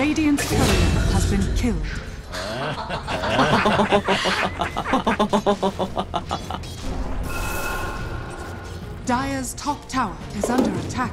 Radiant's courier has been killed. Dire's top tower is under attack.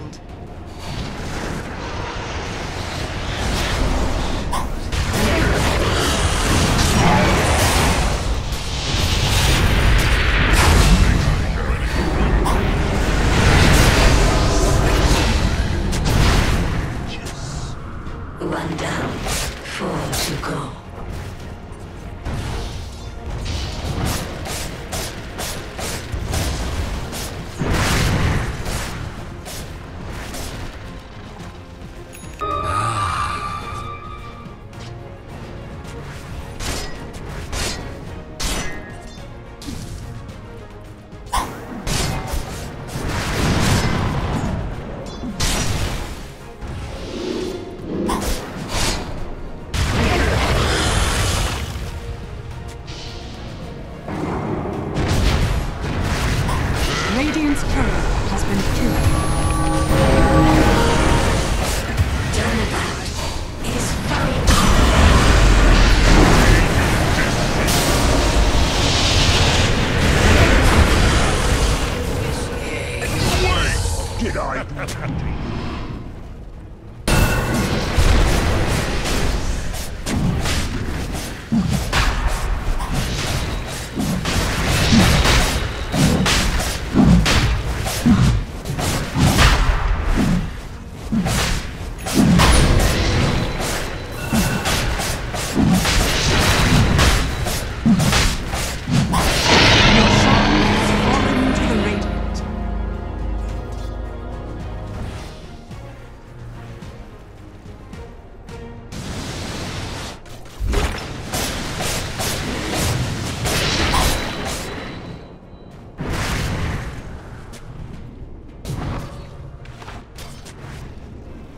Killed.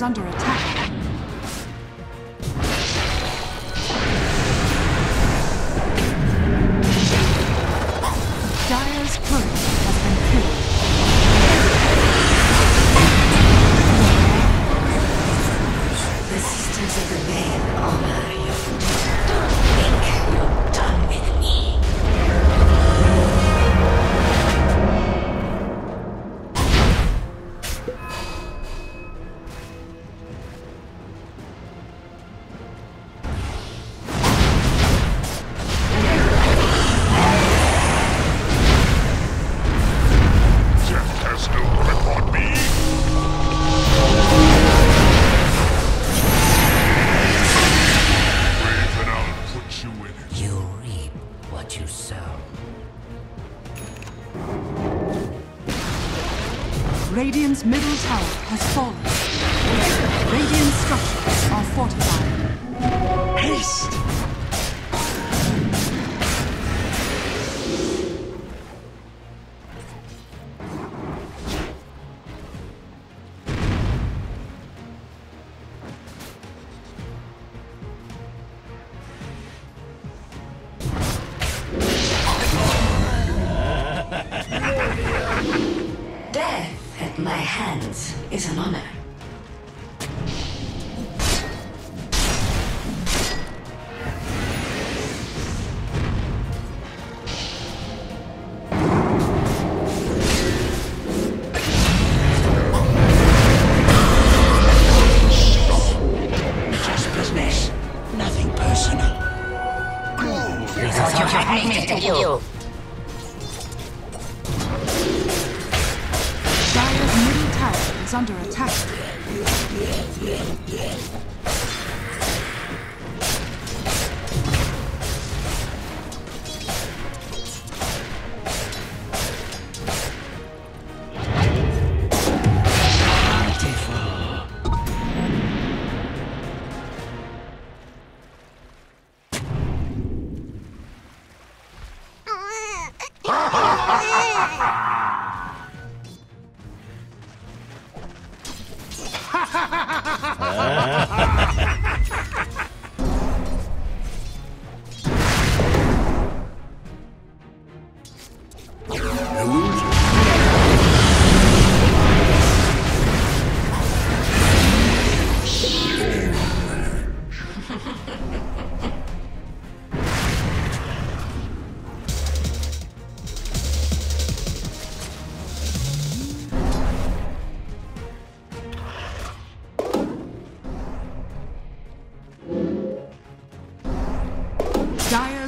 Is under attack. Radiant's middle tower has fallen. Radiant structures are fortified. Haste! Sa 门 is under attack.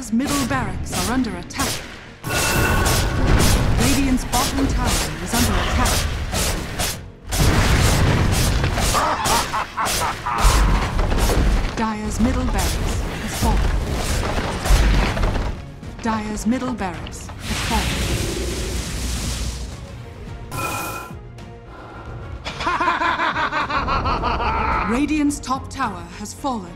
Dire's middle barracks are under attack. Radiant's bottom tower is under attack. Dire's middle barracks has fallen. Dire's middle barracks has fallen. Radiant's top tower has fallen.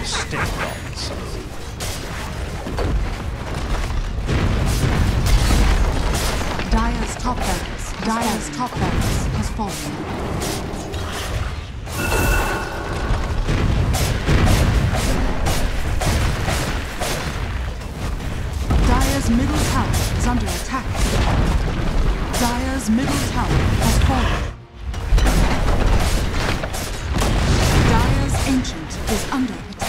those. Dire's top barracks, Dire's top barracks has fallen. Dire's middle tower is under attack. Dire's middle tower has fallen. Dire's ancient is under attack.